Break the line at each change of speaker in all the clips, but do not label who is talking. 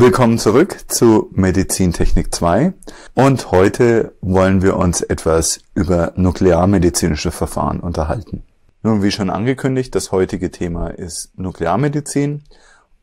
Willkommen zurück zu Medizintechnik 2 und heute wollen wir uns etwas über nuklearmedizinische Verfahren unterhalten. Nun, wie schon angekündigt, das heutige Thema ist Nuklearmedizin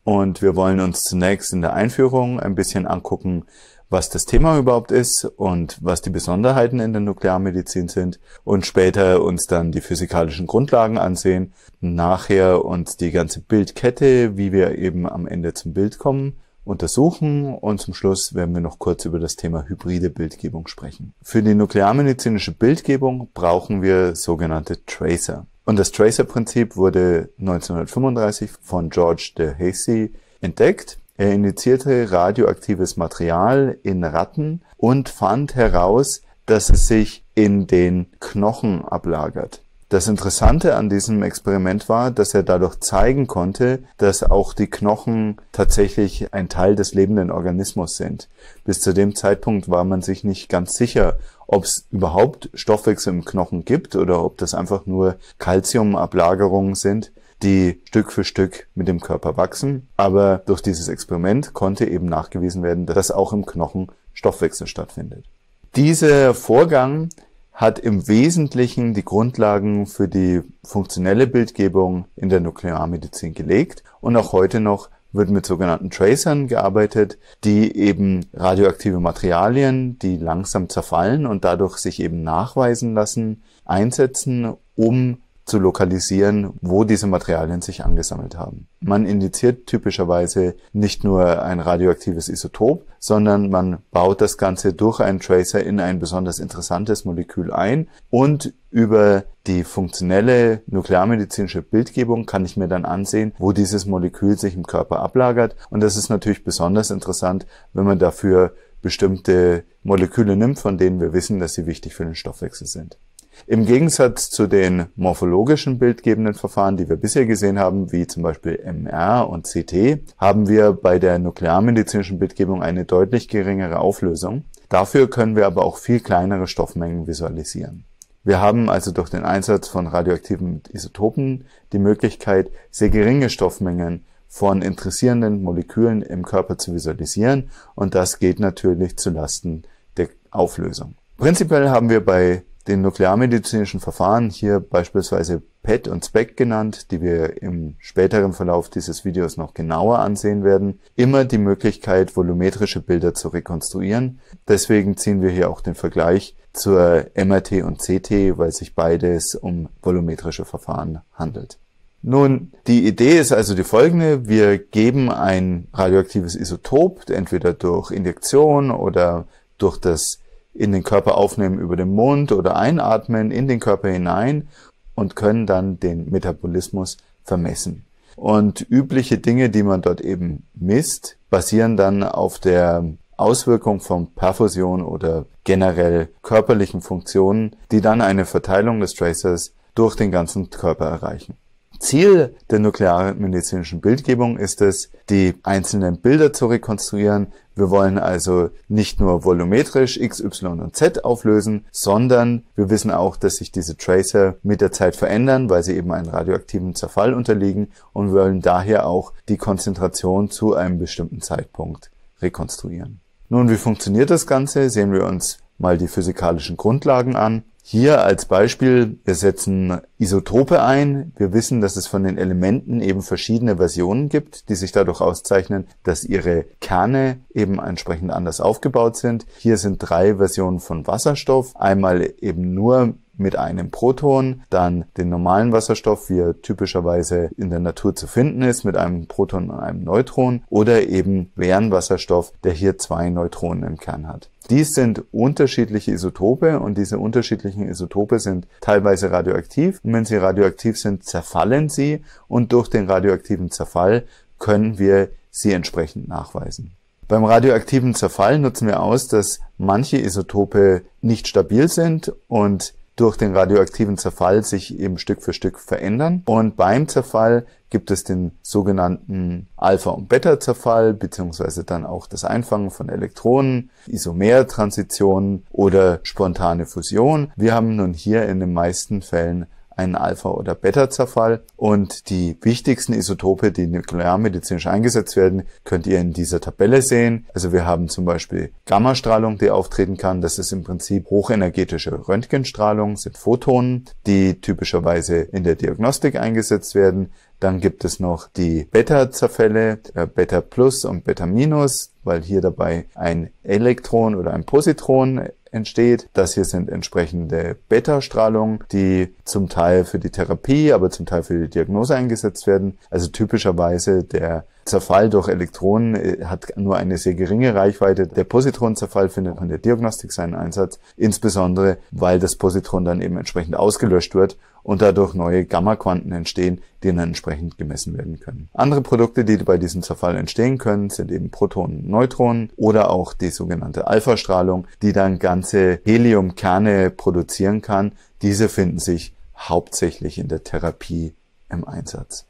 und wir wollen uns zunächst in der Einführung ein bisschen angucken, was das Thema überhaupt ist und was die Besonderheiten in der Nuklearmedizin sind und später uns dann die physikalischen Grundlagen ansehen, nachher uns die ganze Bildkette, wie wir eben am Ende zum Bild kommen, untersuchen und zum Schluss werden wir noch kurz über das Thema hybride Bildgebung sprechen. Für die nuklearmedizinische Bildgebung brauchen wir sogenannte Tracer. Und das Tracer-Prinzip wurde 1935 von George de Hasey entdeckt er injizierte radioaktives Material in Ratten und fand heraus, dass es sich in den Knochen ablagert. Das Interessante an diesem Experiment war, dass er dadurch zeigen konnte, dass auch die Knochen tatsächlich ein Teil des lebenden Organismus sind. Bis zu dem Zeitpunkt war man sich nicht ganz sicher, ob es überhaupt Stoffwechsel im Knochen gibt oder ob das einfach nur Calciumablagerungen sind die Stück für Stück mit dem Körper wachsen. Aber durch dieses Experiment konnte eben nachgewiesen werden, dass auch im Knochen Stoffwechsel stattfindet. Dieser Vorgang hat im Wesentlichen die Grundlagen für die funktionelle Bildgebung in der Nuklearmedizin gelegt. Und auch heute noch wird mit sogenannten Tracern gearbeitet, die eben radioaktive Materialien, die langsam zerfallen und dadurch sich eben nachweisen lassen, einsetzen, um zu lokalisieren, wo diese Materialien sich angesammelt haben. Man indiziert typischerweise nicht nur ein radioaktives Isotop, sondern man baut das Ganze durch einen Tracer in ein besonders interessantes Molekül ein und über die funktionelle nuklearmedizinische Bildgebung kann ich mir dann ansehen, wo dieses Molekül sich im Körper ablagert. Und das ist natürlich besonders interessant, wenn man dafür bestimmte Moleküle nimmt, von denen wir wissen, dass sie wichtig für den Stoffwechsel sind. Im Gegensatz zu den morphologischen bildgebenden Verfahren, die wir bisher gesehen haben, wie zum Beispiel MR und CT, haben wir bei der nuklearmedizinischen Bildgebung eine deutlich geringere Auflösung. Dafür können wir aber auch viel kleinere Stoffmengen visualisieren. Wir haben also durch den Einsatz von radioaktiven Isotopen die Möglichkeit, sehr geringe Stoffmengen von interessierenden Molekülen im Körper zu visualisieren und das geht natürlich zu Lasten der Auflösung. Prinzipiell haben wir bei den nuklearmedizinischen Verfahren, hier beispielsweise PET und SPEC genannt, die wir im späteren Verlauf dieses Videos noch genauer ansehen werden, immer die Möglichkeit, volumetrische Bilder zu rekonstruieren. Deswegen ziehen wir hier auch den Vergleich zur MRT und CT, weil sich beides um volumetrische Verfahren handelt. Nun, die Idee ist also die folgende. Wir geben ein radioaktives Isotop, entweder durch Injektion oder durch das in den Körper aufnehmen über den Mund oder einatmen in den Körper hinein und können dann den Metabolismus vermessen. Und übliche Dinge, die man dort eben misst, basieren dann auf der Auswirkung von Perfusion oder generell körperlichen Funktionen, die dann eine Verteilung des Tracers durch den ganzen Körper erreichen. Ziel der nuklearmedizinischen Bildgebung ist es, die einzelnen Bilder zu rekonstruieren. Wir wollen also nicht nur volumetrisch X, Y und Z auflösen, sondern wir wissen auch, dass sich diese Tracer mit der Zeit verändern, weil sie eben einen radioaktiven Zerfall unterliegen und wollen daher auch die Konzentration zu einem bestimmten Zeitpunkt rekonstruieren. Nun, wie funktioniert das Ganze? Sehen wir uns mal die physikalischen Grundlagen an. Hier als Beispiel, wir setzen Isotope ein. Wir wissen, dass es von den Elementen eben verschiedene Versionen gibt, die sich dadurch auszeichnen, dass ihre Kerne eben entsprechend anders aufgebaut sind. Hier sind drei Versionen von Wasserstoff. Einmal eben nur mit einem Proton, dann den normalen Wasserstoff, wie er typischerweise in der Natur zu finden ist, mit einem Proton und einem Neutron, oder eben Wasserstoff, der hier zwei Neutronen im Kern hat. Dies sind unterschiedliche Isotope und diese unterschiedlichen Isotope sind teilweise radioaktiv. Und wenn sie radioaktiv sind, zerfallen sie und durch den radioaktiven Zerfall können wir sie entsprechend nachweisen. Beim radioaktiven Zerfall nutzen wir aus, dass manche Isotope nicht stabil sind und durch den radioaktiven Zerfall sich eben Stück für Stück verändern. Und beim Zerfall gibt es den sogenannten Alpha- und Beta-Zerfall, beziehungsweise dann auch das Einfangen von Elektronen, Isomertransitionen oder spontane Fusion. Wir haben nun hier in den meisten Fällen einen Alpha- oder Beta-Zerfall. Und die wichtigsten Isotope, die nuklearmedizinisch eingesetzt werden, könnt ihr in dieser Tabelle sehen. Also wir haben zum Beispiel Gammastrahlung, die auftreten kann. Das ist im Prinzip hochenergetische Röntgenstrahlung, sind Photonen, die typischerweise in der Diagnostik eingesetzt werden. Dann gibt es noch die Beta-Zerfälle, äh, Beta Plus und Beta Minus, weil hier dabei ein Elektron oder ein Positron entsteht. Das hier sind entsprechende Beta-Strahlungen, die zum Teil für die Therapie, aber zum Teil für die Diagnose eingesetzt werden. Also typischerweise der Zerfall durch Elektronen äh, hat nur eine sehr geringe Reichweite. Der Positronenzerfall findet in der Diagnostik seinen Einsatz, insbesondere weil das Positron dann eben entsprechend ausgelöscht wird und dadurch neue Gamma-Quanten entstehen, die dann entsprechend gemessen werden können. Andere Produkte, die bei diesem Zerfall entstehen können, sind eben Protonen, Neutronen oder auch die sogenannte Alpha-Strahlung, die dann ganze Heliumkerne produzieren kann. Diese finden sich hauptsächlich in der Therapie im Einsatz.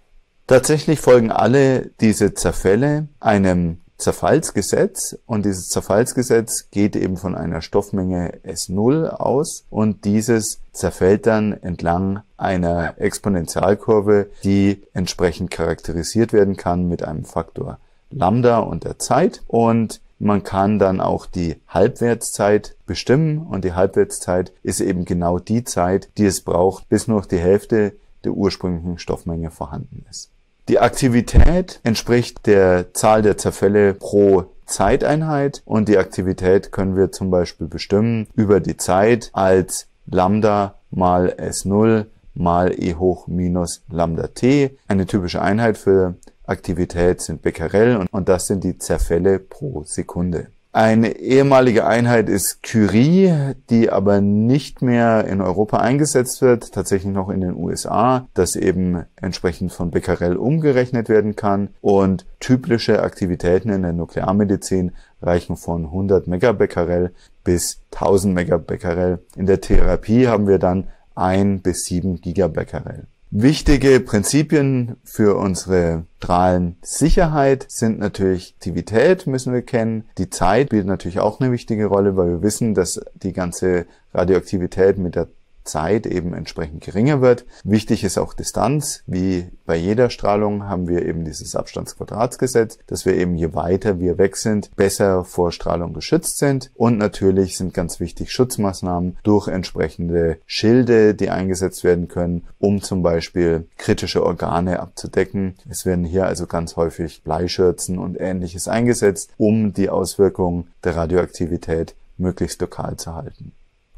Tatsächlich folgen alle diese Zerfälle einem Zerfallsgesetz und dieses Zerfallsgesetz geht eben von einer Stoffmenge S0 aus und dieses zerfällt dann entlang einer Exponentialkurve, die entsprechend charakterisiert werden kann mit einem Faktor Lambda und der Zeit und man kann dann auch die Halbwertszeit bestimmen und die Halbwertszeit ist eben genau die Zeit, die es braucht, bis nur noch die Hälfte der ursprünglichen Stoffmenge vorhanden ist. Die Aktivität entspricht der Zahl der Zerfälle pro Zeiteinheit und die Aktivität können wir zum Beispiel bestimmen über die Zeit als Lambda mal S0 mal E hoch minus Lambda t. Eine typische Einheit für Aktivität sind Becquerel und das sind die Zerfälle pro Sekunde. Eine ehemalige Einheit ist Curie, die aber nicht mehr in Europa eingesetzt wird, tatsächlich noch in den USA, das eben entsprechend von Becquerel umgerechnet werden kann. Und typische Aktivitäten in der Nuklearmedizin reichen von 100 Megabecquerel bis 1000 Megabecquerel. In der Therapie haben wir dann ein bis sieben Gigabecquerel. Wichtige Prinzipien für unsere Strahlensicherheit sind natürlich Aktivität müssen wir kennen. Die Zeit spielt natürlich auch eine wichtige Rolle, weil wir wissen, dass die ganze Radioaktivität mit der Zeit eben entsprechend geringer wird. Wichtig ist auch Distanz. Wie bei jeder Strahlung haben wir eben dieses Abstandsquadratsgesetz, dass wir eben je weiter wir weg sind, besser vor Strahlung geschützt sind. Und natürlich sind ganz wichtig Schutzmaßnahmen durch entsprechende Schilde, die eingesetzt werden können, um zum Beispiel kritische Organe abzudecken. Es werden hier also ganz häufig Bleischürzen und ähnliches eingesetzt, um die Auswirkungen der Radioaktivität möglichst lokal zu halten.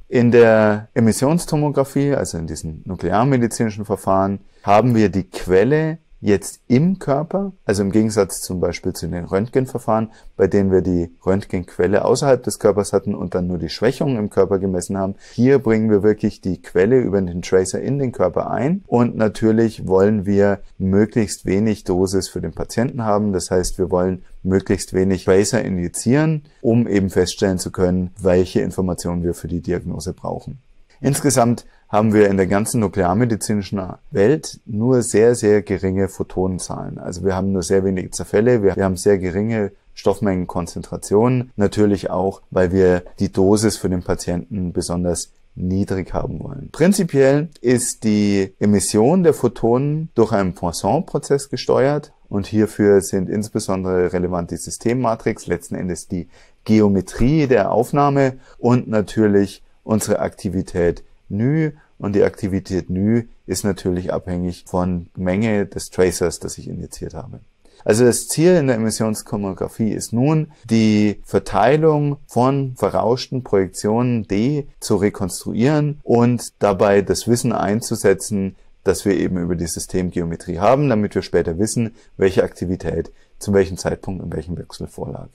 In der Emissionstomographie, also in diesen nuklearmedizinischen Verfahren, haben wir die Quelle jetzt im Körper, also im Gegensatz zum Beispiel zu den Röntgenverfahren, bei denen wir die Röntgenquelle außerhalb des Körpers hatten und dann nur die Schwächungen im Körper gemessen haben. Hier bringen wir wirklich die Quelle über den Tracer in den Körper ein und natürlich wollen wir möglichst wenig Dosis für den Patienten haben. Das heißt, wir wollen möglichst wenig Tracer injizieren, um eben feststellen zu können, welche Informationen wir für die Diagnose brauchen. Insgesamt haben wir in der ganzen nuklearmedizinischen Welt nur sehr, sehr geringe Photonenzahlen. Also wir haben nur sehr wenige Zerfälle, wir haben sehr geringe Stoffmengenkonzentrationen. Natürlich auch, weil wir die Dosis für den Patienten besonders niedrig haben wollen. Prinzipiell ist die Emission der Photonen durch einen Poisson-Prozess gesteuert und hierfür sind insbesondere relevant die Systemmatrix, letzten Endes die Geometrie der Aufnahme und natürlich unsere Aktivität νü und die Aktivität νü ist natürlich abhängig von Menge des Tracers, das ich injiziert habe. Also das Ziel in der Emissionskomographie ist nun, die Verteilung von verrauschten Projektionen D zu rekonstruieren und dabei das Wissen einzusetzen, das wir eben über die Systemgeometrie haben, damit wir später wissen, welche Aktivität zu welchem Zeitpunkt in welchem Wechsel vorlag.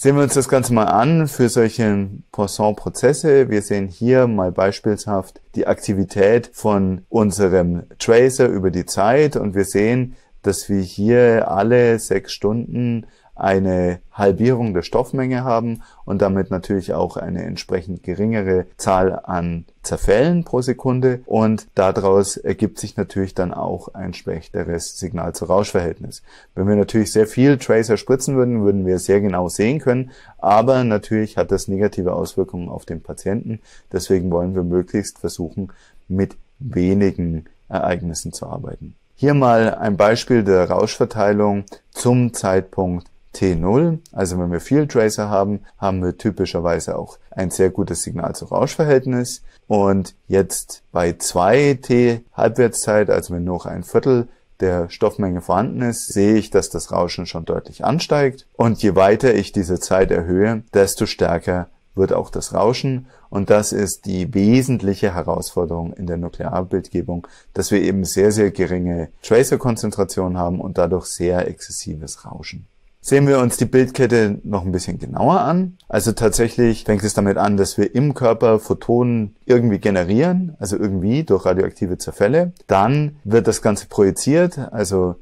Sehen wir uns das Ganze mal an für solche Poisson-Prozesse. Wir sehen hier mal beispielshaft die Aktivität von unserem Tracer über die Zeit und wir sehen, dass wir hier alle sechs Stunden eine Halbierung der Stoffmenge haben und damit natürlich auch eine entsprechend geringere Zahl an Zerfällen pro Sekunde und daraus ergibt sich natürlich dann auch ein schlechteres Signal-zu-Rausch-Verhältnis. Wenn wir natürlich sehr viel Tracer spritzen würden, würden wir sehr genau sehen können, aber natürlich hat das negative Auswirkungen auf den Patienten. Deswegen wollen wir möglichst versuchen, mit wenigen Ereignissen zu arbeiten. Hier mal ein Beispiel der Rauschverteilung zum Zeitpunkt T0. Also wenn wir Field Tracer haben, haben wir typischerweise auch ein sehr gutes Signal zu Rauschverhältnis. Und jetzt bei 2 T Halbwertszeit, also wenn noch ein Viertel der Stoffmenge vorhanden ist, sehe ich, dass das Rauschen schon deutlich ansteigt. Und je weiter ich diese Zeit erhöhe, desto stärker wird auch das Rauschen. Und das ist die wesentliche Herausforderung in der Nuklearbildgebung, dass wir eben sehr, sehr geringe Tracer-Konzentrationen haben und dadurch sehr exzessives Rauschen. Sehen wir uns die Bildkette noch ein bisschen genauer an. Also tatsächlich fängt es damit an, dass wir im Körper Photonen irgendwie generieren, also irgendwie durch radioaktive Zerfälle. Dann wird das Ganze projiziert, also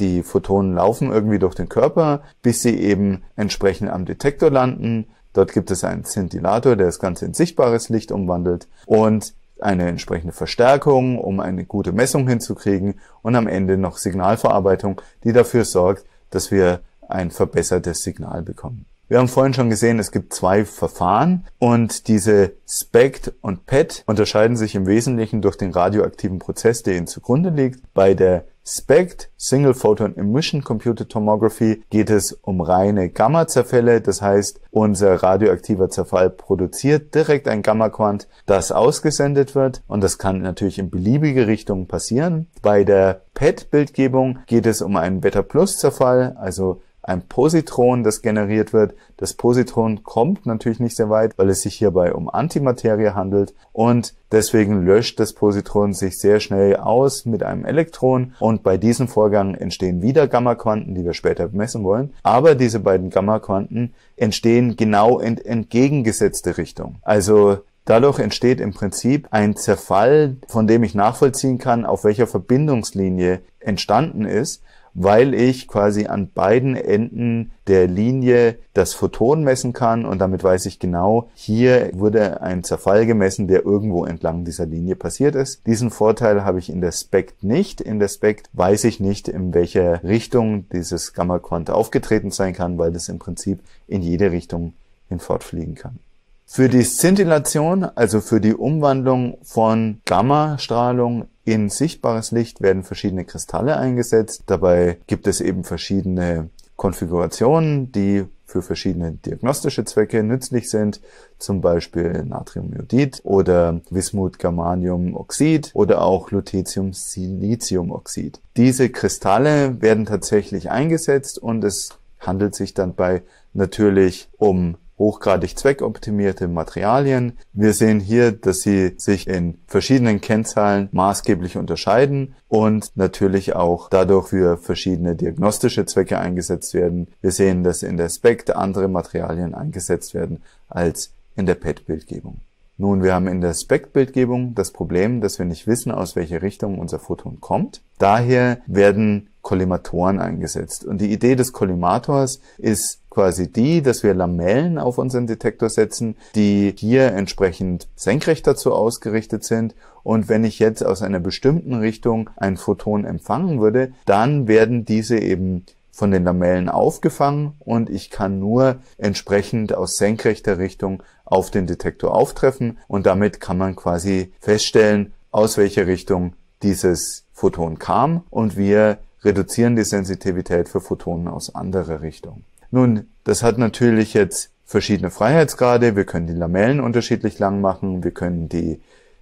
die Photonen laufen irgendwie durch den Körper, bis sie eben entsprechend am Detektor landen. Dort gibt es einen Szintillator, der das Ganze in sichtbares Licht umwandelt und eine entsprechende Verstärkung, um eine gute Messung hinzukriegen und am Ende noch Signalverarbeitung, die dafür sorgt, dass wir ein verbessertes Signal bekommen. Wir haben vorhin schon gesehen, es gibt zwei Verfahren und diese SPECT und PET unterscheiden sich im Wesentlichen durch den radioaktiven Prozess, der ihnen zugrunde liegt. Bei der SPECT, Single Photon Emission Computed Tomography, geht es um reine Gamma-Zerfälle. Das heißt, unser radioaktiver Zerfall produziert direkt ein Gamma-Quant, das ausgesendet wird. Und das kann natürlich in beliebige Richtungen passieren. Bei der PET-Bildgebung geht es um einen Beta-Plus-Zerfall, also ein Positron, das generiert wird. Das Positron kommt natürlich nicht sehr weit, weil es sich hierbei um Antimaterie handelt und deswegen löscht das Positron sich sehr schnell aus mit einem Elektron und bei diesem Vorgang entstehen wieder Gammaquanten, die wir später messen wollen. Aber diese beiden Gammaquanten entstehen genau in entgegengesetzte Richtung. Also Dadurch entsteht im Prinzip ein Zerfall, von dem ich nachvollziehen kann, auf welcher Verbindungslinie entstanden ist weil ich quasi an beiden Enden der Linie das Photon messen kann und damit weiß ich genau, hier wurde ein Zerfall gemessen, der irgendwo entlang dieser Linie passiert ist. Diesen Vorteil habe ich in der SPECT nicht. In der SPECT weiß ich nicht, in welcher Richtung dieses Gamma-Quant aufgetreten sein kann, weil das im Prinzip in jede Richtung hinfortfliegen kann. Für die Szintillation, also für die Umwandlung von Gammastrahlung in sichtbares Licht werden verschiedene Kristalle eingesetzt. Dabei gibt es eben verschiedene Konfigurationen, die für verschiedene diagnostische Zwecke nützlich sind, zum Beispiel Natriumiodid oder Wismut-Germaniumoxid oder auch Lutetium-Siliziumoxid. Diese Kristalle werden tatsächlich eingesetzt und es handelt sich dann bei natürlich um hochgradig zweckoptimierte Materialien. Wir sehen hier, dass sie sich in verschiedenen Kennzahlen maßgeblich unterscheiden und natürlich auch dadurch für verschiedene diagnostische Zwecke eingesetzt werden. Wir sehen, dass in der SPECT andere Materialien eingesetzt werden als in der PET-Bildgebung. Nun, wir haben in der SPECT-Bildgebung das Problem, dass wir nicht wissen, aus welcher Richtung unser Photon kommt. Daher werden Kollimatoren eingesetzt. Und die Idee des Kollimators ist quasi die, dass wir Lamellen auf unseren Detektor setzen, die hier entsprechend senkrecht dazu ausgerichtet sind. Und wenn ich jetzt aus einer bestimmten Richtung ein Photon empfangen würde, dann werden diese eben von den Lamellen aufgefangen und ich kann nur entsprechend aus senkrechter Richtung auf den Detektor auftreffen und damit kann man quasi feststellen, aus welcher Richtung dieses Photon kam und wir reduzieren die Sensitivität für Photonen aus anderer Richtung. Nun, das hat natürlich jetzt verschiedene Freiheitsgrade. Wir können die Lamellen unterschiedlich lang machen. Wir können die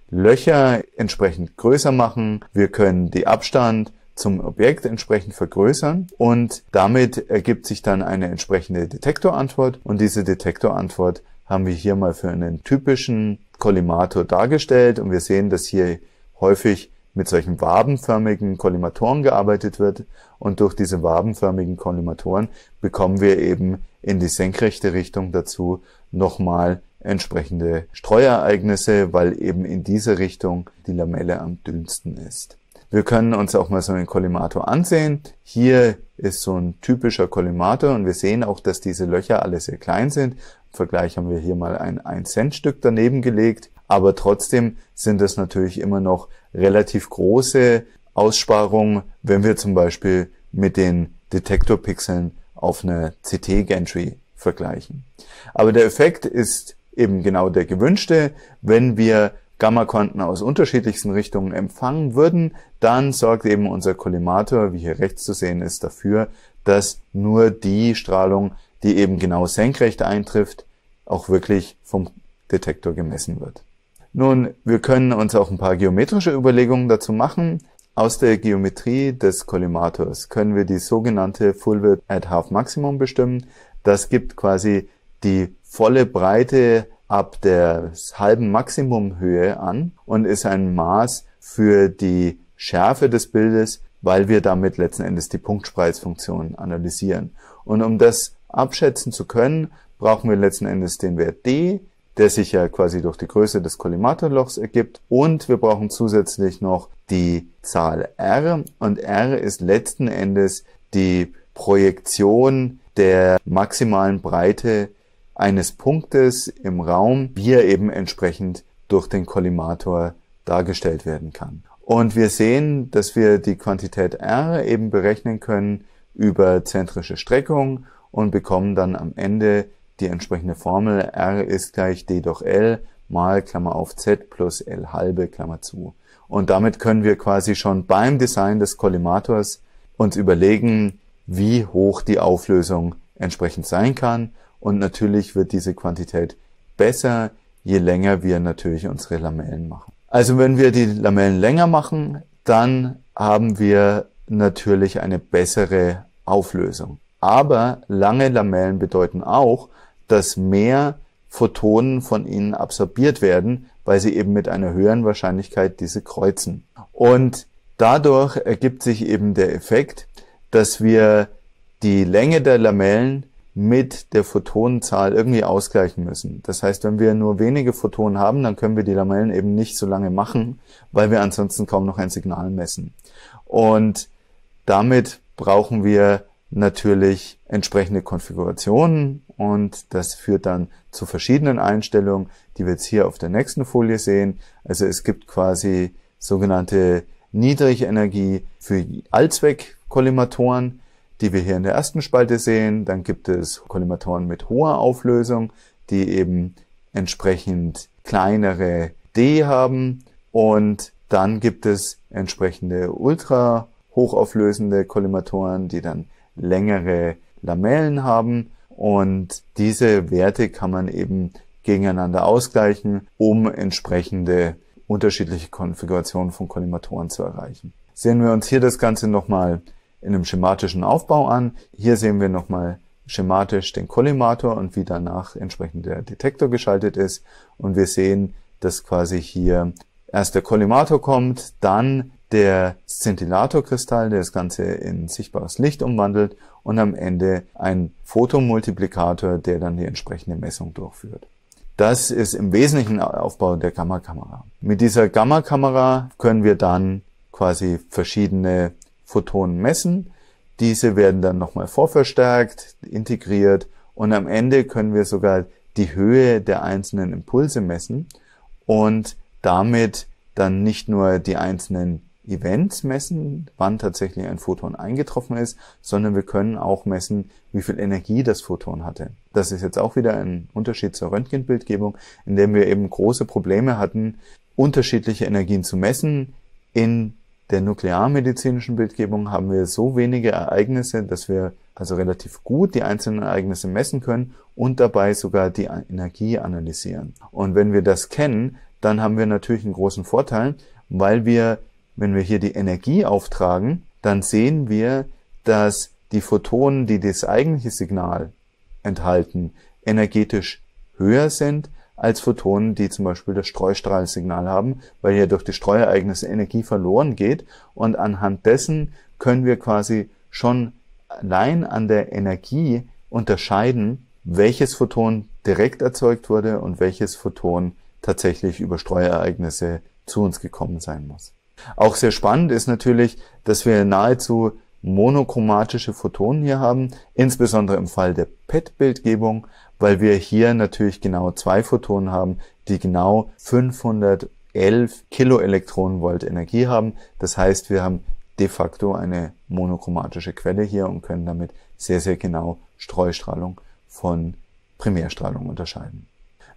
Löcher entsprechend größer machen. Wir können die Abstand zum Objekt entsprechend vergrößern und damit ergibt sich dann eine entsprechende Detektorantwort und diese Detektorantwort haben wir hier mal für einen typischen Kollimator dargestellt und wir sehen, dass hier häufig mit solchen wabenförmigen Kollimatoren gearbeitet wird und durch diese wabenförmigen Kollimatoren bekommen wir eben in die senkrechte Richtung dazu nochmal entsprechende Streuereignisse, weil eben in diese Richtung die Lamelle am dünnsten ist. Wir können uns auch mal so einen Kollimator ansehen. Hier ist so ein typischer Kollimator und wir sehen auch, dass diese Löcher alle sehr klein sind. Im Vergleich haben wir hier mal ein 1 Cent Stück daneben gelegt aber trotzdem sind es natürlich immer noch relativ große Aussparungen, wenn wir zum Beispiel mit den Detektorpixeln auf einer CT-Gantry vergleichen. Aber der Effekt ist eben genau der gewünschte. Wenn wir Gammaquanten aus unterschiedlichsten Richtungen empfangen würden, dann sorgt eben unser Kollimator, wie hier rechts zu sehen ist, dafür, dass nur die Strahlung, die eben genau senkrecht eintrifft, auch wirklich vom Detektor gemessen wird. Nun, wir können uns auch ein paar geometrische Überlegungen dazu machen. Aus der Geometrie des Kollimators können wir die sogenannte Width at Half Maximum bestimmen. Das gibt quasi die volle Breite ab der halben Maximumhöhe an und ist ein Maß für die Schärfe des Bildes, weil wir damit letzten Endes die Punktspreizfunktion analysieren. Und um das abschätzen zu können, brauchen wir letzten Endes den Wert d, der sich ja quasi durch die Größe des Kollimatorlochs ergibt. Und wir brauchen zusätzlich noch die Zahl r. Und r ist letzten Endes die Projektion der maximalen Breite eines Punktes im Raum, wie er eben entsprechend durch den Kollimator dargestellt werden kann. Und wir sehen, dass wir die Quantität r eben berechnen können über zentrische Streckung und bekommen dann am Ende die entsprechende Formel r ist gleich d durch l mal Klammer auf z plus l halbe Klammer zu. Und damit können wir quasi schon beim Design des Kollimators uns überlegen, wie hoch die Auflösung entsprechend sein kann. Und natürlich wird diese Quantität besser, je länger wir natürlich unsere Lamellen machen. Also wenn wir die Lamellen länger machen, dann haben wir natürlich eine bessere Auflösung. Aber lange Lamellen bedeuten auch, dass mehr Photonen von ihnen absorbiert werden, weil sie eben mit einer höheren Wahrscheinlichkeit diese kreuzen. Und dadurch ergibt sich eben der Effekt, dass wir die Länge der Lamellen mit der Photonenzahl irgendwie ausgleichen müssen. Das heißt, wenn wir nur wenige Photonen haben, dann können wir die Lamellen eben nicht so lange machen, weil wir ansonsten kaum noch ein Signal messen. Und damit brauchen wir natürlich entsprechende Konfigurationen und das führt dann zu verschiedenen Einstellungen, die wir jetzt hier auf der nächsten Folie sehen. Also es gibt quasi sogenannte Niedrigenergie für Allzweck-Kollimatoren, die wir hier in der ersten Spalte sehen. Dann gibt es Kollimatoren mit hoher Auflösung, die eben entsprechend kleinere D haben. Und dann gibt es entsprechende ultra hochauflösende Kollimatoren, die dann längere Lamellen haben. Und diese Werte kann man eben gegeneinander ausgleichen, um entsprechende unterschiedliche Konfigurationen von Kollimatoren zu erreichen. Sehen wir uns hier das Ganze nochmal in einem schematischen Aufbau an. Hier sehen wir nochmal schematisch den Kollimator und wie danach entsprechend der Detektor geschaltet ist. Und wir sehen, dass quasi hier erst der Kollimator kommt, dann der Szintillatorkristall, der das Ganze in sichtbares Licht umwandelt und am Ende ein Fotomultiplikator, der dann die entsprechende Messung durchführt. Das ist im Wesentlichen Aufbau der Gammakamera. Mit dieser Gammakamera können wir dann quasi verschiedene Photonen messen. Diese werden dann nochmal vorverstärkt, integriert und am Ende können wir sogar die Höhe der einzelnen Impulse messen und damit dann nicht nur die einzelnen Events messen, wann tatsächlich ein Photon eingetroffen ist, sondern wir können auch messen, wie viel Energie das Photon hatte. Das ist jetzt auch wieder ein Unterschied zur Röntgenbildgebung, in dem wir eben große Probleme hatten, unterschiedliche Energien zu messen, in der nuklearmedizinischen Bildgebung haben wir so wenige Ereignisse, dass wir also relativ gut die einzelnen Ereignisse messen können und dabei sogar die Energie analysieren. Und wenn wir das kennen, dann haben wir natürlich einen großen Vorteil, weil wir, wenn wir hier die Energie auftragen, dann sehen wir, dass die Photonen, die das eigentliche Signal enthalten, energetisch höher sind als Photonen, die zum Beispiel das Streustrahlsignal haben, weil hier durch die Streuereignisse Energie verloren geht. Und anhand dessen können wir quasi schon allein an der Energie unterscheiden, welches Photon direkt erzeugt wurde und welches Photon tatsächlich über Streuereignisse zu uns gekommen sein muss. Auch sehr spannend ist natürlich, dass wir nahezu monochromatische Photonen hier haben, insbesondere im Fall der PET-Bildgebung, weil wir hier natürlich genau zwei Photonen haben, die genau 511 Kiloelektronenvolt Energie haben. Das heißt, wir haben de facto eine monochromatische Quelle hier und können damit sehr, sehr genau Streustrahlung von Primärstrahlung unterscheiden.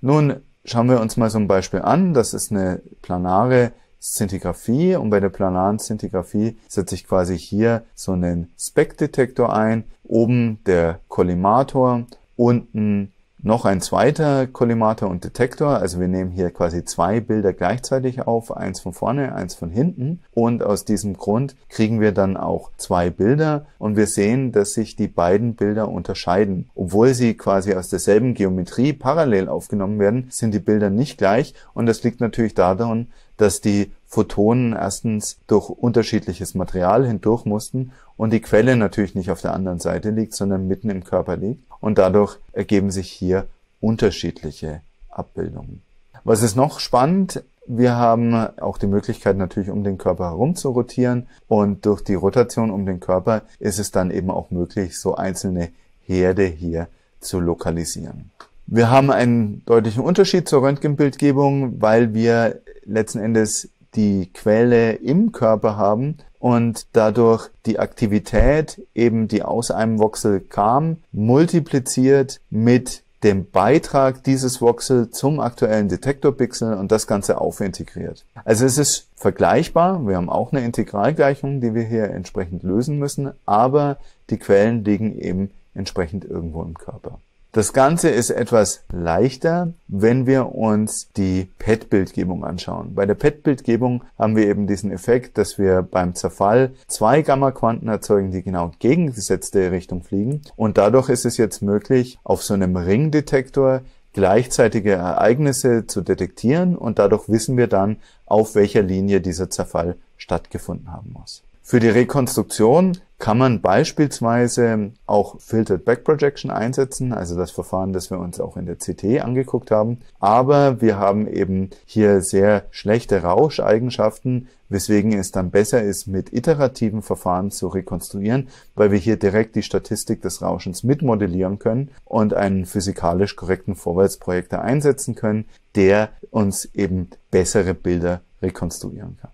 Nun Schauen wir uns mal so ein Beispiel an. Das ist eine planare Szintigraphie und bei der planaren Szintigraphie setze ich quasi hier so einen Speckdetektor ein. Oben der Kollimator, unten noch ein zweiter Kollimator und Detektor. Also wir nehmen hier quasi zwei Bilder gleichzeitig auf, eins von vorne, eins von hinten. Und aus diesem Grund kriegen wir dann auch zwei Bilder und wir sehen, dass sich die beiden Bilder unterscheiden. Obwohl sie quasi aus derselben Geometrie parallel aufgenommen werden, sind die Bilder nicht gleich und das liegt natürlich daran, dass die Photonen erstens durch unterschiedliches Material hindurch mussten und die Quelle natürlich nicht auf der anderen Seite liegt, sondern mitten im Körper liegt. Und dadurch ergeben sich hier unterschiedliche Abbildungen. Was ist noch spannend? Wir haben auch die Möglichkeit natürlich um den Körper herum zu rotieren und durch die Rotation um den Körper ist es dann eben auch möglich, so einzelne Herde hier zu lokalisieren. Wir haben einen deutlichen Unterschied zur Röntgenbildgebung, weil wir letzten Endes die Quelle im Körper haben und dadurch die Aktivität eben, die aus einem Voxel kam, multipliziert mit dem Beitrag dieses Voxel zum aktuellen Detektorpixel und das Ganze aufintegriert. Also es ist vergleichbar. Wir haben auch eine Integralgleichung, die wir hier entsprechend lösen müssen, aber die Quellen liegen eben entsprechend irgendwo im Körper. Das Ganze ist etwas leichter, wenn wir uns die PET-Bildgebung anschauen. Bei der PET-Bildgebung haben wir eben diesen Effekt, dass wir beim Zerfall zwei Gamma-Quanten erzeugen, die genau gegengesetzte Richtung fliegen. Und dadurch ist es jetzt möglich, auf so einem Ringdetektor gleichzeitige Ereignisse zu detektieren und dadurch wissen wir dann, auf welcher Linie dieser Zerfall stattgefunden haben muss. Für die Rekonstruktion kann man beispielsweise auch Filtered Back Projection einsetzen, also das Verfahren, das wir uns auch in der CT angeguckt haben. Aber wir haben eben hier sehr schlechte Rauscheigenschaften, weswegen es dann besser ist, mit iterativen Verfahren zu rekonstruieren, weil wir hier direkt die Statistik des Rauschens mitmodellieren können und einen physikalisch korrekten Vorwärtsprojektor einsetzen können, der uns eben bessere Bilder rekonstruieren kann.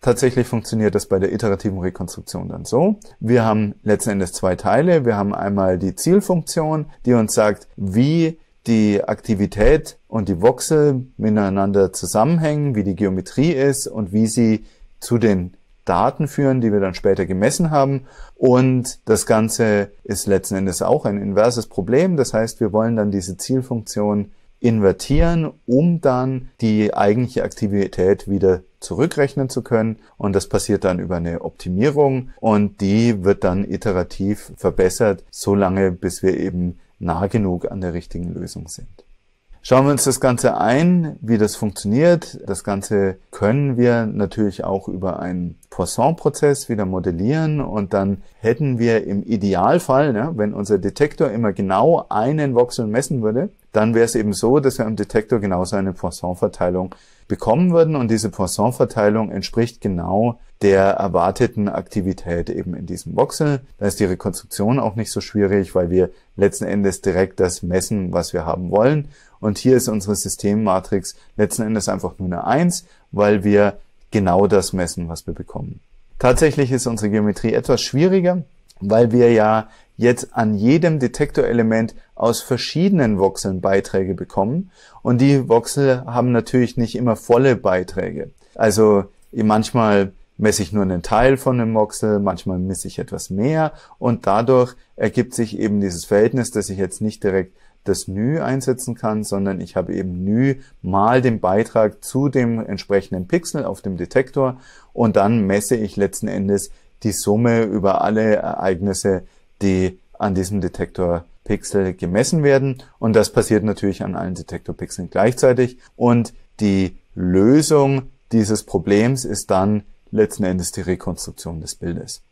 Tatsächlich funktioniert das bei der iterativen Rekonstruktion dann so. Wir haben letzten Endes zwei Teile. Wir haben einmal die Zielfunktion, die uns sagt, wie die Aktivität und die Voxel miteinander zusammenhängen, wie die Geometrie ist und wie sie zu den Daten führen, die wir dann später gemessen haben. Und das Ganze ist letzten Endes auch ein inverses Problem. Das heißt, wir wollen dann diese Zielfunktion invertieren, um dann die eigentliche Aktivität wieder zurückrechnen zu können. Und das passiert dann über eine Optimierung und die wird dann iterativ verbessert, so lange bis wir eben nah genug an der richtigen Lösung sind. Schauen wir uns das Ganze ein, wie das funktioniert. Das Ganze können wir natürlich auch über einen Poisson-Prozess wieder modellieren und dann hätten wir im Idealfall, ne, wenn unser Detektor immer genau einen Voxel messen würde, dann wäre es eben so, dass wir am Detektor genauso eine Poisson-Verteilung bekommen würden und diese Poisson-Verteilung entspricht genau der erwarteten Aktivität eben in diesem Voxel. Da ist die Rekonstruktion auch nicht so schwierig, weil wir letzten Endes direkt das messen, was wir haben wollen. Und hier ist unsere Systemmatrix letzten Endes einfach nur eine 1, weil wir genau das messen, was wir bekommen. Tatsächlich ist unsere Geometrie etwas schwieriger, weil wir ja jetzt an jedem Detektorelement aus verschiedenen Voxeln Beiträge bekommen. Und die Voxel haben natürlich nicht immer volle Beiträge. Also manchmal messe ich nur einen Teil von einem Voxel, manchmal messe ich etwas mehr und dadurch ergibt sich eben dieses Verhältnis, dass ich jetzt nicht direkt das Nü einsetzen kann, sondern ich habe eben Nü mal den Beitrag zu dem entsprechenden Pixel auf dem Detektor und dann messe ich letzten Endes die Summe über alle Ereignisse, die an diesem Detektorpixel gemessen werden. Und das passiert natürlich an allen Detektorpixeln gleichzeitig. Und die Lösung dieses Problems ist dann letzten Endes die Rekonstruktion des Bildes.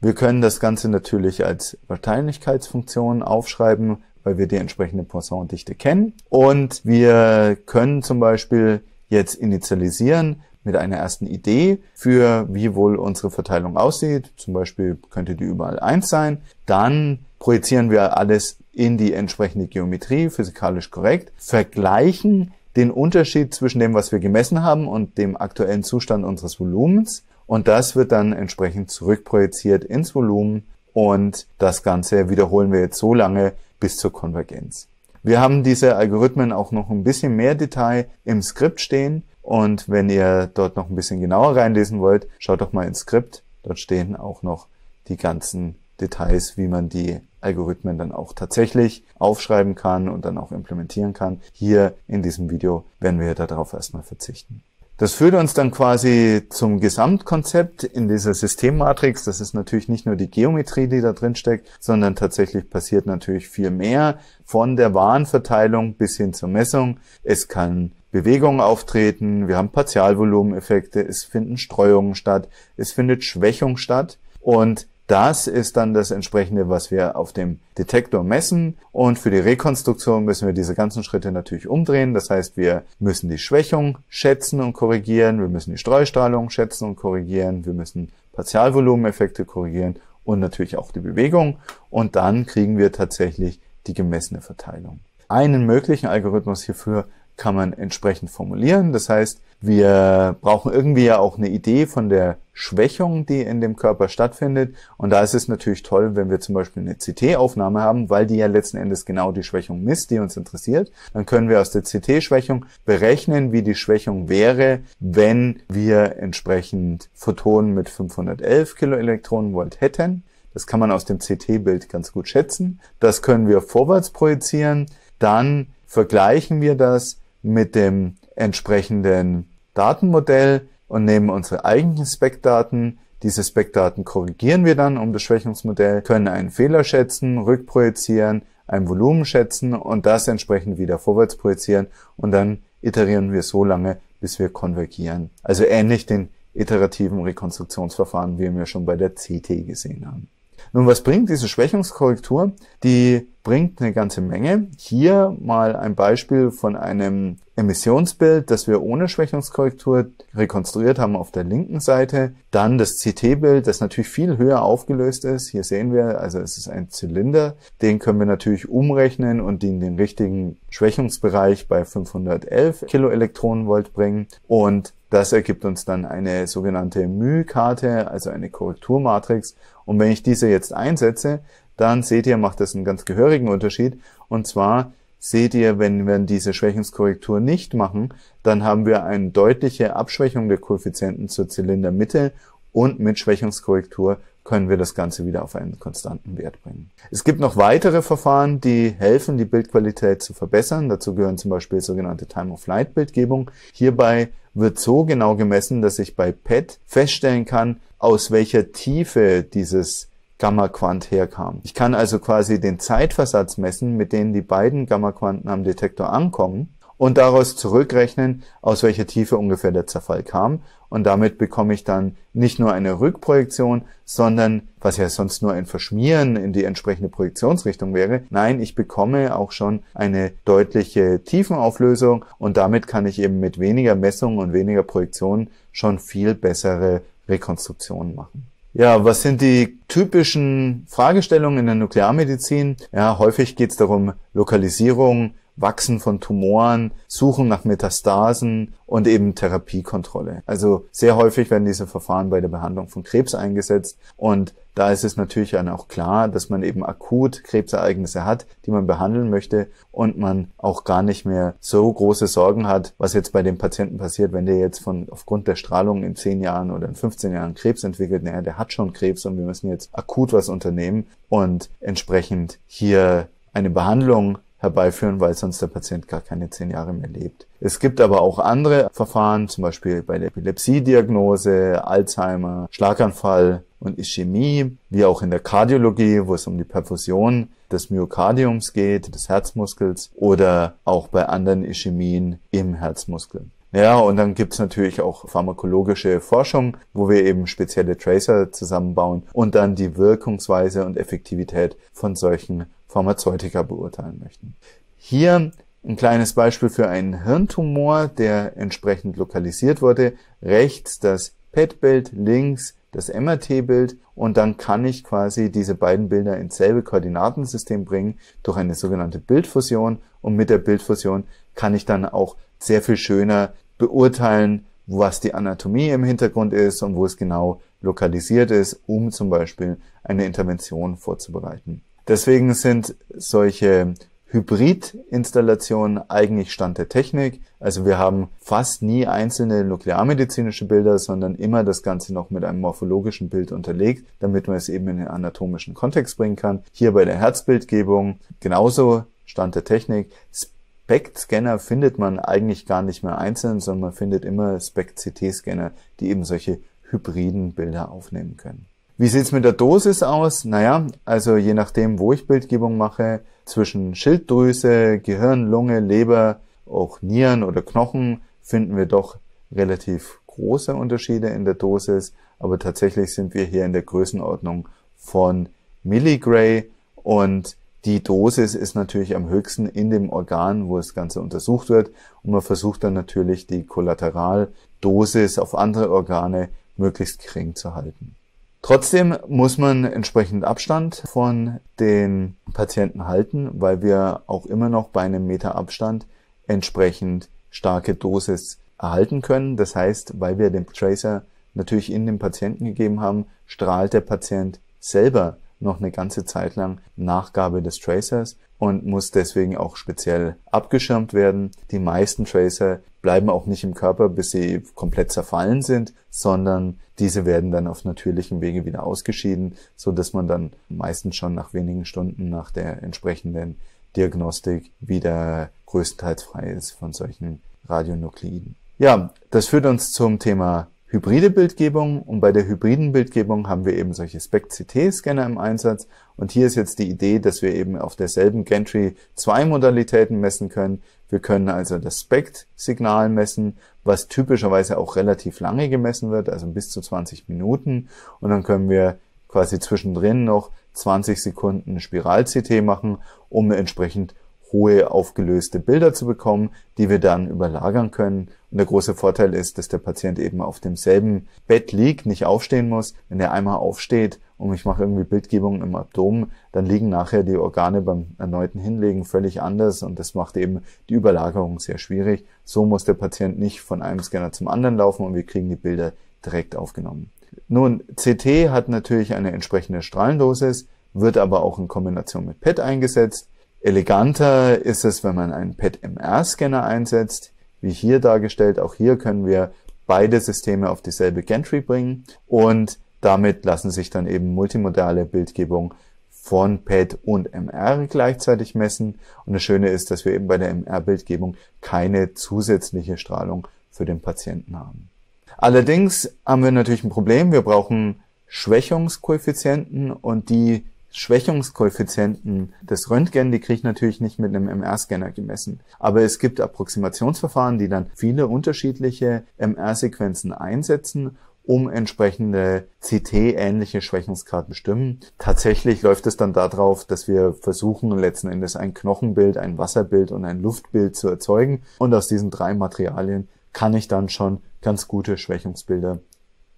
Wir können das Ganze natürlich als Wahrscheinlichkeitsfunktion aufschreiben, weil wir die entsprechende Poisson-Dichte kennen. Und wir können zum Beispiel jetzt initialisieren mit einer ersten Idee für, wie wohl unsere Verteilung aussieht. Zum Beispiel könnte die überall eins sein. Dann projizieren wir alles in die entsprechende Geometrie, physikalisch korrekt, vergleichen den Unterschied zwischen dem, was wir gemessen haben und dem aktuellen Zustand unseres Volumens. Und das wird dann entsprechend zurückprojiziert ins Volumen und das Ganze wiederholen wir jetzt so lange bis zur Konvergenz. Wir haben diese Algorithmen auch noch ein bisschen mehr Detail im Skript stehen. Und wenn ihr dort noch ein bisschen genauer reinlesen wollt, schaut doch mal ins Skript. Dort stehen auch noch die ganzen Details, wie man die Algorithmen dann auch tatsächlich aufschreiben kann und dann auch implementieren kann. Hier in diesem Video werden wir darauf erstmal verzichten. Das führt uns dann quasi zum Gesamtkonzept in dieser Systemmatrix. Das ist natürlich nicht nur die Geometrie, die da drin steckt, sondern tatsächlich passiert natürlich viel mehr von der Warenverteilung bis hin zur Messung. Es kann Bewegung auftreten, wir haben Partialvolumeneffekte, es finden Streuungen statt, es findet Schwächung statt und das ist dann das entsprechende, was wir auf dem Detektor messen. Und für die Rekonstruktion müssen wir diese ganzen Schritte natürlich umdrehen. Das heißt, wir müssen die Schwächung schätzen und korrigieren. Wir müssen die Streustrahlung schätzen und korrigieren. Wir müssen Partialvolumeneffekte korrigieren und natürlich auch die Bewegung. Und dann kriegen wir tatsächlich die gemessene Verteilung. Einen möglichen Algorithmus hierfür kann man entsprechend formulieren. Das heißt, wir brauchen irgendwie ja auch eine Idee von der Schwächung, die in dem Körper stattfindet. Und da ist es natürlich toll, wenn wir zum Beispiel eine CT-Aufnahme haben, weil die ja letzten Endes genau die Schwächung misst, die uns interessiert. Dann können wir aus der CT-Schwächung berechnen, wie die Schwächung wäre, wenn wir entsprechend Photonen mit 511 Kiloelektronenvolt hätten. Das kann man aus dem CT-Bild ganz gut schätzen. Das können wir vorwärts projizieren. Dann vergleichen wir das mit dem entsprechenden Datenmodell und nehmen unsere eigenen Speckdaten. Diese Speckdaten korrigieren wir dann um das Schwächungsmodell, können einen Fehler schätzen, rückprojizieren, ein Volumen schätzen und das entsprechend wieder vorwärts projizieren und dann iterieren wir so lange, bis wir konvergieren. Also ähnlich den iterativen Rekonstruktionsverfahren, wie wir schon bei der CT gesehen haben. Nun, was bringt diese Schwächungskorrektur? Die bringt eine ganze Menge. Hier mal ein Beispiel von einem Emissionsbild, das wir ohne Schwächungskorrektur rekonstruiert haben auf der linken Seite. Dann das CT-Bild, das natürlich viel höher aufgelöst ist. Hier sehen wir, also es ist ein Zylinder. Den können wir natürlich umrechnen und in den richtigen Schwächungsbereich bei 511 Kiloelektronenvolt bringen. Und das ergibt uns dann eine sogenannte μ-Karte, also eine Korrekturmatrix. Und wenn ich diese jetzt einsetze, dann seht ihr, macht das einen ganz gehörigen Unterschied. Und zwar seht ihr, wenn wir diese Schwächungskorrektur nicht machen, dann haben wir eine deutliche Abschwächung der Koeffizienten zur Zylindermitte und mit Schwächungskorrektur können wir das Ganze wieder auf einen konstanten Wert bringen. Es gibt noch weitere Verfahren, die helfen, die Bildqualität zu verbessern. Dazu gehören zum Beispiel sogenannte Time-of-Flight-Bildgebung. Hierbei wird so genau gemessen, dass ich bei PET feststellen kann, aus welcher Tiefe dieses Gamma-Quant herkam. Ich kann also quasi den Zeitversatz messen, mit dem die beiden Gamma-Quanten am Detektor ankommen und daraus zurückrechnen, aus welcher Tiefe ungefähr der Zerfall kam. Und damit bekomme ich dann nicht nur eine Rückprojektion, sondern, was ja sonst nur ein Verschmieren in die entsprechende Projektionsrichtung wäre, nein, ich bekomme auch schon eine deutliche Tiefenauflösung und damit kann ich eben mit weniger Messungen und weniger Projektionen schon viel bessere Rekonstruktionen machen. Ja, was sind die typischen Fragestellungen in der Nuklearmedizin? Ja, häufig geht es darum, Lokalisierung, Wachsen von Tumoren, Suchen nach Metastasen und eben Therapiekontrolle. Also sehr häufig werden diese Verfahren bei der Behandlung von Krebs eingesetzt und da ist es natürlich dann auch klar, dass man eben akut Krebsereignisse hat, die man behandeln möchte und man auch gar nicht mehr so große Sorgen hat, was jetzt bei dem Patienten passiert, wenn der jetzt von aufgrund der Strahlung in 10 Jahren oder in 15 Jahren Krebs entwickelt. Naja, der hat schon Krebs und wir müssen jetzt akut was unternehmen und entsprechend hier eine Behandlung herbeiführen, weil sonst der Patient gar keine zehn Jahre mehr lebt. Es gibt aber auch andere Verfahren, zum Beispiel bei der Epilepsiediagnose, Alzheimer, Schlaganfall und Ischämie, wie auch in der Kardiologie, wo es um die Perfusion des Myokardiums geht, des Herzmuskels oder auch bei anderen Ischämien im Herzmuskel. Ja, und dann gibt's natürlich auch pharmakologische Forschung, wo wir eben spezielle Tracer zusammenbauen und dann die Wirkungsweise und Effektivität von solchen Pharmazeutika beurteilen möchten. Hier ein kleines Beispiel für einen Hirntumor, der entsprechend lokalisiert wurde. Rechts das PET-Bild, links das MRT-Bild und dann kann ich quasi diese beiden Bilder ins selbe Koordinatensystem bringen durch eine sogenannte Bildfusion und mit der Bildfusion kann ich dann auch sehr viel schöner beurteilen, was die Anatomie im Hintergrund ist und wo es genau lokalisiert ist, um zum Beispiel eine Intervention vorzubereiten. Deswegen sind solche Hybrid-Installation eigentlich Stand der Technik. Also wir haben fast nie einzelne nuklearmedizinische Bilder, sondern immer das Ganze noch mit einem morphologischen Bild unterlegt, damit man es eben in den anatomischen Kontext bringen kann. Hier bei der Herzbildgebung genauso Stand der Technik. SPECT-Scanner findet man eigentlich gar nicht mehr einzeln, sondern man findet immer SPECT-CT-Scanner, die eben solche hybriden Bilder aufnehmen können. Wie sieht's mit der Dosis aus? Naja, also je nachdem, wo ich Bildgebung mache, zwischen Schilddrüse, Gehirn, Lunge, Leber, auch Nieren oder Knochen finden wir doch relativ große Unterschiede in der Dosis, aber tatsächlich sind wir hier in der Größenordnung von Milligray und die Dosis ist natürlich am höchsten in dem Organ, wo das Ganze untersucht wird und man versucht dann natürlich die Kollateraldosis auf andere Organe möglichst gering zu halten. Trotzdem muss man entsprechend Abstand von den Patienten halten, weil wir auch immer noch bei einem Meter Abstand entsprechend starke Dosis erhalten können. Das heißt, weil wir den Tracer natürlich in den Patienten gegeben haben, strahlt der Patient selber noch eine ganze Zeit lang Nachgabe des Tracers und muss deswegen auch speziell abgeschirmt werden. Die meisten Tracer bleiben auch nicht im Körper, bis sie komplett zerfallen sind, sondern diese werden dann auf natürlichem Wege wieder ausgeschieden, so dass man dann meistens schon nach wenigen Stunden nach der entsprechenden Diagnostik wieder größtenteils frei ist von solchen Radionukleiden. Ja, das führt uns zum Thema hybride Bildgebung und bei der hybriden Bildgebung haben wir eben solche SPECT-CT-Scanner im Einsatz und hier ist jetzt die Idee, dass wir eben auf derselben Gantry zwei Modalitäten messen können. Wir können also das SPECT-Signal messen, was typischerweise auch relativ lange gemessen wird, also bis zu 20 Minuten und dann können wir quasi zwischendrin noch 20 Sekunden Spiral-CT machen, um entsprechend hohe aufgelöste Bilder zu bekommen, die wir dann überlagern können. Und der große Vorteil ist, dass der Patient eben auf demselben Bett liegt, nicht aufstehen muss. Wenn er einmal aufsteht und ich mache irgendwie Bildgebungen im Abdomen, dann liegen nachher die Organe beim erneuten Hinlegen völlig anders und das macht eben die Überlagerung sehr schwierig. So muss der Patient nicht von einem Scanner zum anderen laufen und wir kriegen die Bilder direkt aufgenommen. Nun, CT hat natürlich eine entsprechende Strahlendosis, wird aber auch in Kombination mit PET eingesetzt. Eleganter ist es, wenn man einen PET-MR-Scanner einsetzt, wie hier dargestellt. Auch hier können wir beide Systeme auf dieselbe Gantry bringen und damit lassen sich dann eben multimodale Bildgebung von PET und MR gleichzeitig messen. Und das Schöne ist, dass wir eben bei der MR-Bildgebung keine zusätzliche Strahlung für den Patienten haben. Allerdings haben wir natürlich ein Problem. Wir brauchen Schwächungskoeffizienten und die Schwächungskoeffizienten des Röntgen, die kriege ich natürlich nicht mit einem MR-Scanner gemessen. Aber es gibt Approximationsverfahren, die dann viele unterschiedliche MR-Sequenzen einsetzen um entsprechende CT-ähnliche Schwächungskarten bestimmen. Tatsächlich läuft es dann darauf, dass wir versuchen, letzten Endes ein Knochenbild, ein Wasserbild und ein Luftbild zu erzeugen. Und aus diesen drei Materialien kann ich dann schon ganz gute Schwächungsbilder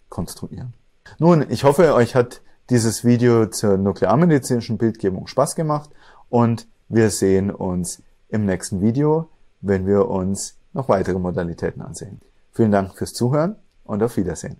konstruieren. Nun, ich hoffe, euch hat dieses Video zur nuklearmedizinischen Bildgebung Spaß gemacht und wir sehen uns im nächsten Video, wenn wir uns noch weitere Modalitäten ansehen. Vielen Dank fürs Zuhören und auf Wiedersehen.